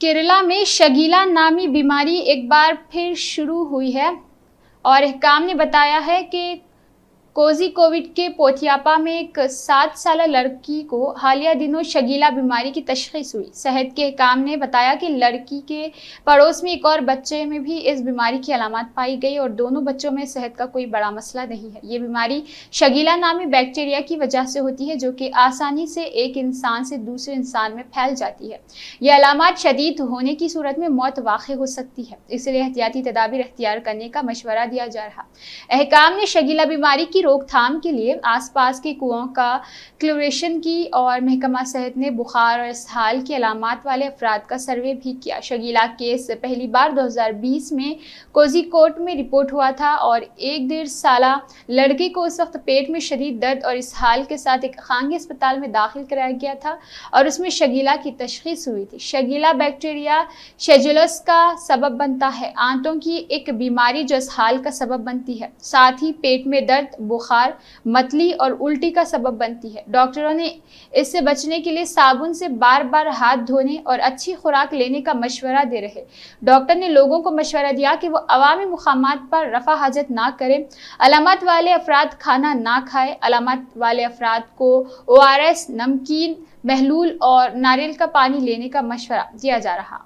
केरला में शगीला नामी बीमारी एक बार फिर शुरू हुई है और काम ने बताया है कि कोजी कोविड के पोथियापा में एक सात साल लड़की को हालिया दिनों शगीला बीमारी की तशखीस हुई। सेहत के काम ने बताया कि लड़की के पड़ोस में एक और बच्चे में भी इस बीमारी की अलामत पाई गई और दोनों बच्चों में सेहत का कोई बड़ा मसला नहीं है। ये बीमारी शगीला नामी बैक्टीरिया की वजह से होती है, जो कि आसानी से एक इंसान से दूसरे इंसान में फैल जाती है। ये अलामत शदीद होने की सूरत में मौत वाक़ हो सकती है। इसलिए एहतियाती तदाबीर अख्तियार करने का मशवरा दिया जा रहा। अहकाम ने शगीला बीमारी की रोकथाम के लिए आसपास के कुओं का क्लोरेशन की और महकमा सेहत ने बुखार और इसहाल की अलामत वाले अफराद का सर्वे भी किया। शगीला केस पहली बार 2020 में कोजिकोट में रिपोर्ट हुआ था और एक डेढ़ साल लड़के को उस वक्त पेट में शदीद दर्द और इसहाल के साथ एक खांगी अस्पताल में दाखिल कराया गया था और उसमें शगीला की तशखीस हुई थी। शगीला बैक्टीरिया शेजुलस का सबब बनता है। आंतों की एक बीमारी जो इसहाल का सबब बनती है। साथ ही पेट में दर्द बुखार, मतली और उल्टी का सबब बनती है। डॉक्टरों ने इससे बचने के लिए साबुन से बार बार हाथ धोने और अच्छी खुराक लेने का मशवरा दे रहे डॉक्टर ने लोगों को मशवरा दिया कि वो अवामी मुकाम पर रफा हाजत ना करें, अलामत वाले अफराद खाना ना खाए, अलामत वाले अफराद को ओ नमकीन, महलूल और नारियल का पानी लेने का मशवरा दिया जा रहा।